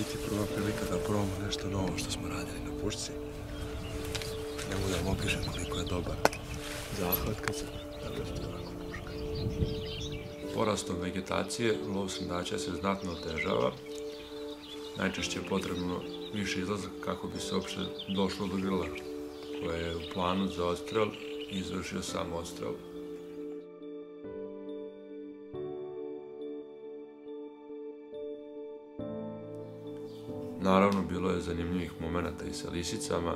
biti prva prilika da probamo nešto novo što smo radili na pušci. Ne mogu da vam opišem koliko je dobar zahvat kad se navrsti onako puška. Porastom vegetacije lov sundača se znatno otežava. Najčešće je potrebno više izlazak kako bi se uopšte došlo do grla koje je u planu za odstrel i izvršio sam odstrel. Naravno, bilo je zanimljivih momenata i sa lisicama,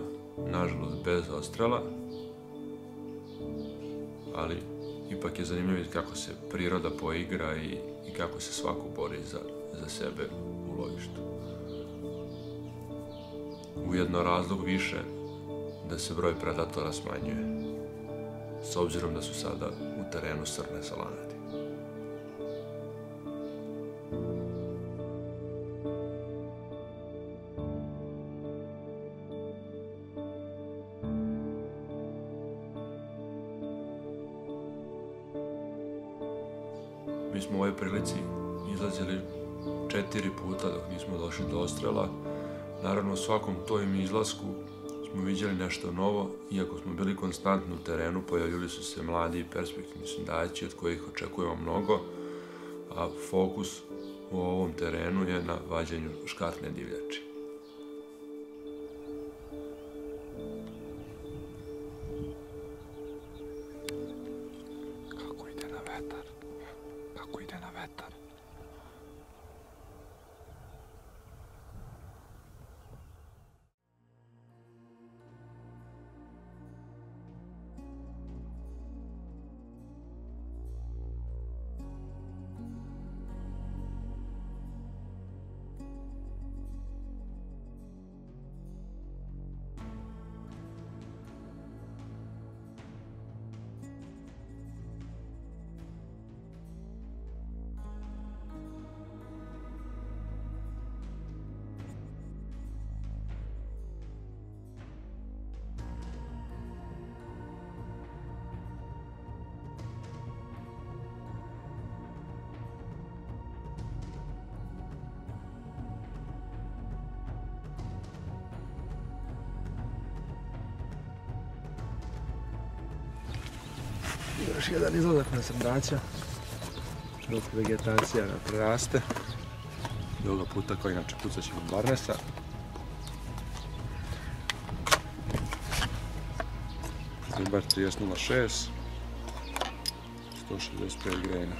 nažalost bez ostrela, ali ipak je zanimljivo kako se priroda poigra i, kako se svako bori za, za sebe u lovištu. Ujedno razlog više da se broj predatora smanjuje, s obzirom da su sada u terenu srne salanati. Smo u ovoj prilici izlazili četiri puta dok nismo došli do ostrela. Naravno, u svakom tojem izlasku smo vidjeli nešto novo, iako smo bili konstantno u terenu, pojavili su se mladi i perspektivni sundači od kojih očekujemo mnogo, a fokus u ovom terenu je na vađenju škartne divljači. Još jedan izlazak na srdaća, dok vegetacija ne preraste. I ovoga puta kao inače pucat ćemo Barnesa. Zibar 30.06 165 grejna.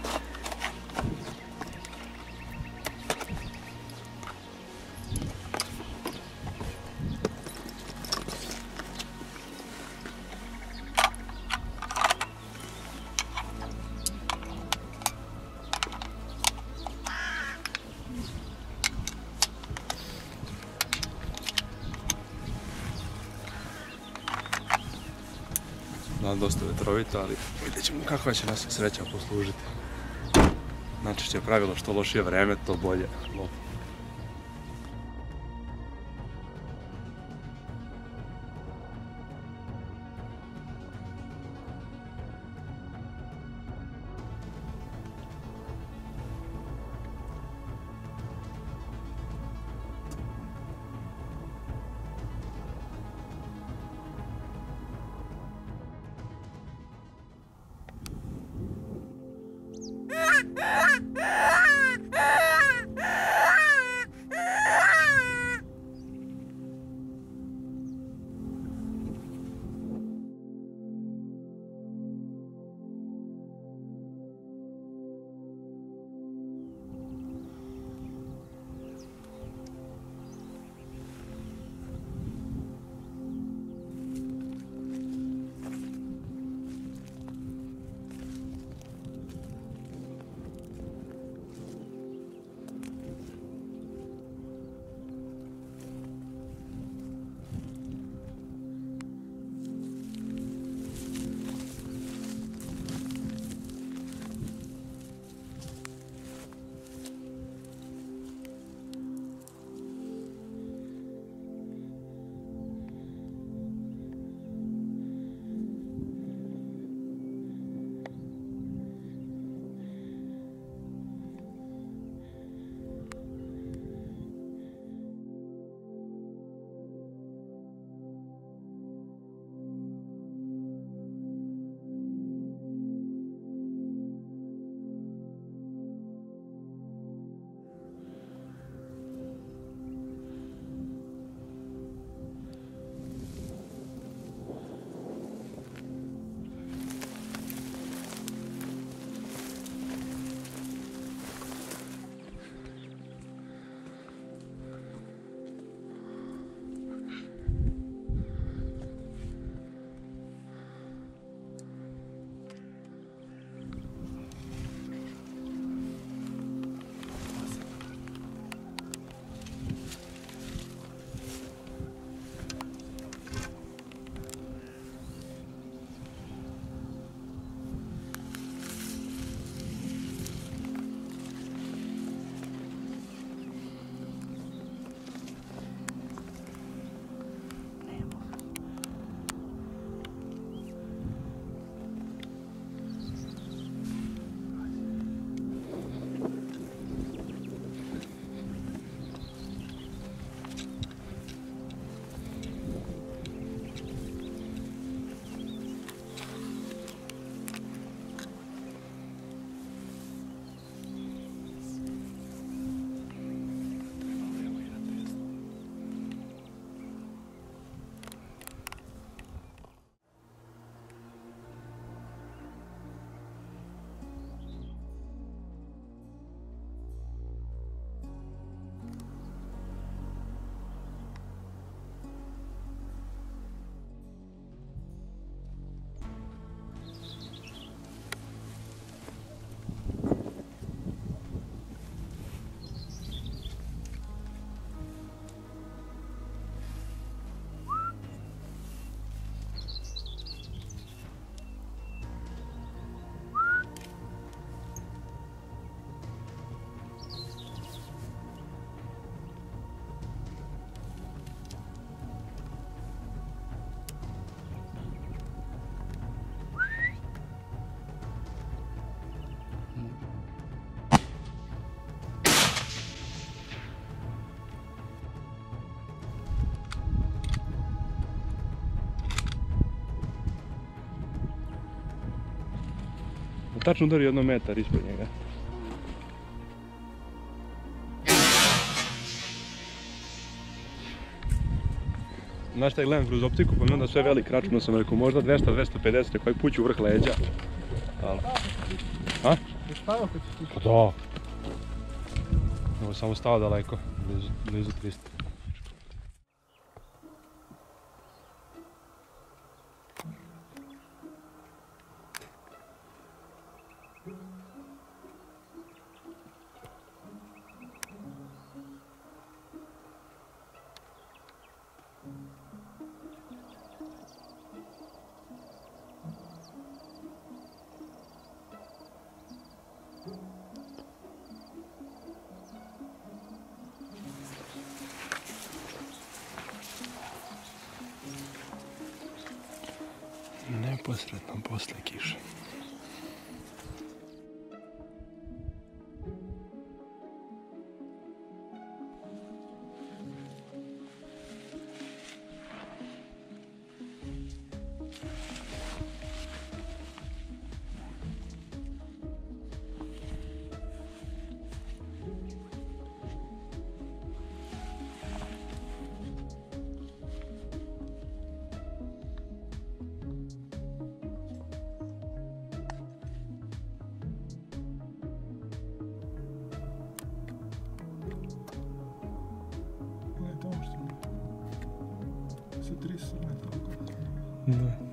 Dan dosta vetrovita, ali vidjet ćemo kakva će nas sreća poslužiti. Znači će pravilo što lošije vreme, to bolje lov. Tačno udario jedno metar ispod njega. Znaš šta gledam kroz optiku, pa mi onda sve velik računao sam rekao možda 200-250, rekao aj pući u vrh leđa. Ali, a? Si Pa da. Ovo samo stao daleko, blizu, blizu 300. Neposredno posle kiše. Sa 300 metara oko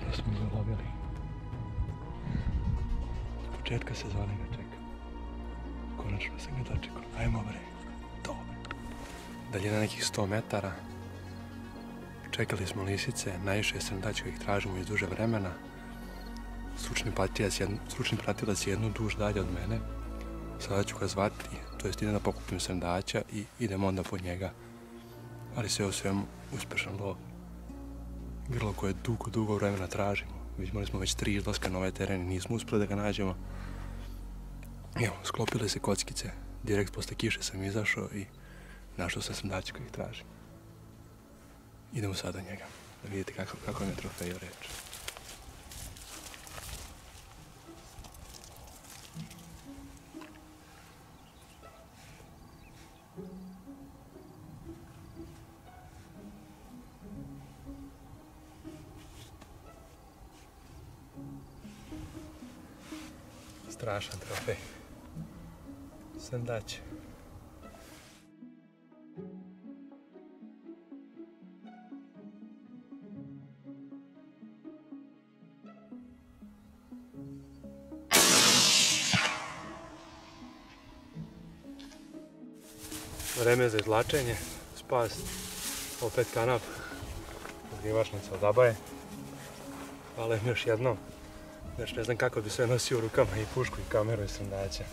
konačno smo ga lovili. Početka sezone ga čekam. Konačno sam ga dočekao. Ajmo bre. Dobro. Daljina nekih 100 metara. Čekali smo lisice, najviše srndaće ih tražimo iz duže vremena. Stručni pratilac, jednu, stručni pratilac je jednu duž dalje od mene. Sada ću ga zvati, to jest idem da pokupim srndaća i idem onda po njega. Ali sve u svemu uspešan lov. Grlo koje dugo, dugo vremena tražimo. Imali smo već tri izlaska na ovaj teren i nismo uspjeli da ga nađemo. Evo, sklopile se kockice. Direkt posle kiše sam izašao i našao sam srndaće koji ih tražim. Idemo sada njega, da vidite kako, kako je trofej reč. Strašan trofej. Srndaće. Vreme za izvlačenje, spas, opet kanap, zgivašnica od Abaje. Hvala im još jednom. Znači ne znam kako bi sve nosio u rukama i pušku i kameru i srndaća.